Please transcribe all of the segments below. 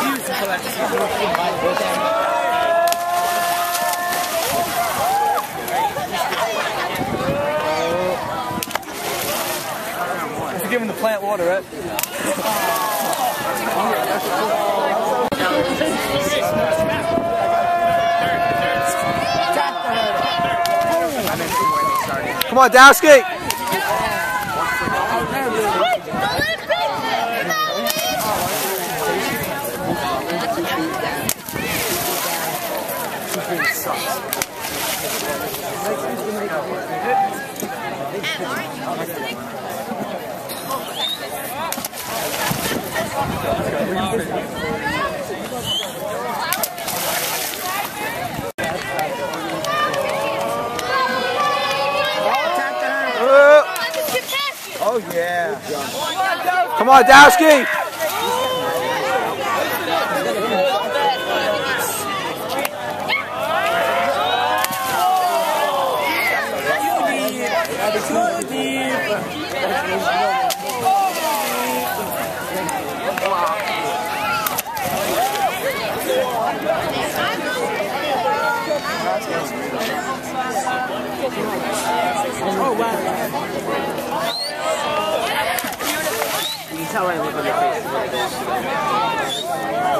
Beautiful execution give him the plant water, right? Come on, Dowski! Oh yeah. Come on, Dowski. Tell when I look on their face.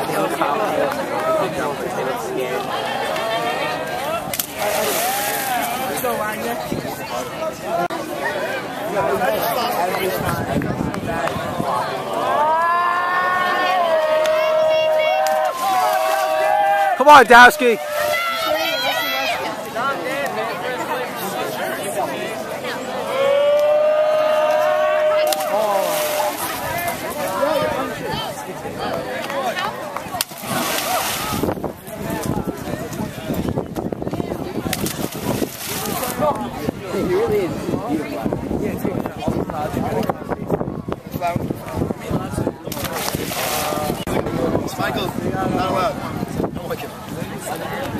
They look confident. They look scared. Come on, Dowski. He really is beautiful. Michael, not allowed. No one can.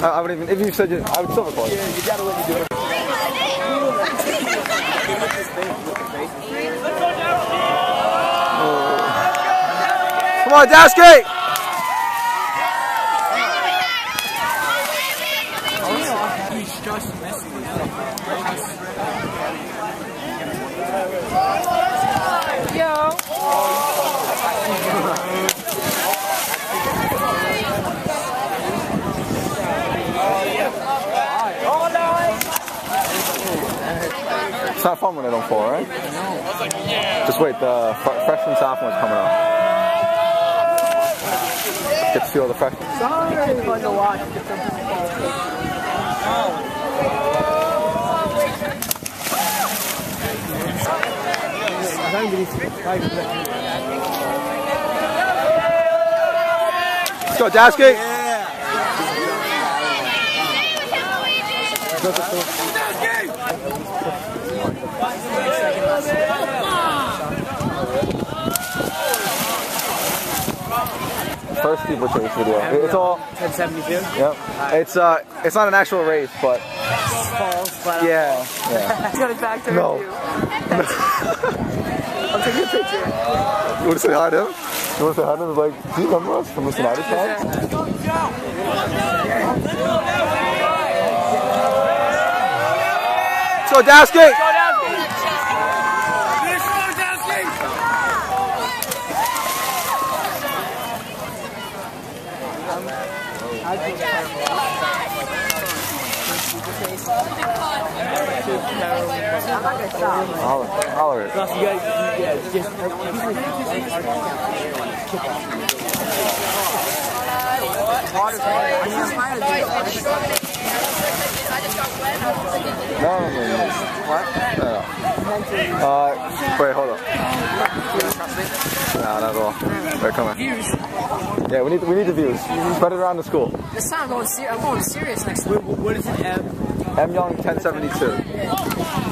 I, I would even, if you said you, I would still record. Yeah, you gotta let me do it. Come on, Dowski. It's not fun when they don't fall, right? Just wait, the fr- freshman sophomore's coming up. Get to see all the freshmen. It's fun to watch. Let's go, Dowski. First steeplechase video. It's all 1072. Yep. It's uh, it's not an actual race, but but yeah, yeah. Got his back turned No. to take a picture. You want to say hi to him? You want to say hi to him? Like, do you remember us from the side? Let's go, Dowski. I'm stop. Holler, holler it. Plus, you gotta, you, yeah, just. What? No. Uh, wait, hold up. No, not at all. Wait, come on. Yeah, we need we need the views. Spread it around the school. This time I'm going, ser- I'm going serious next week. What is it, M? M Young 1072.